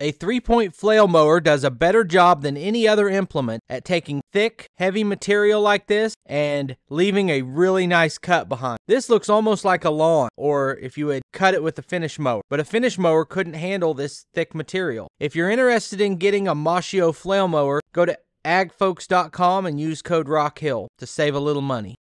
A three point flail mower does a better job than any other implement at taking thick, heavy material like this and leaving a really nice cut behind. This looks almost like a lawn, or if you had cut it with a finish mower, but a finish mower couldn't handle this thick material. If you're interested in getting a Maschio flail mower, go to agfolks.com and use code ROCKHILL to save a little money.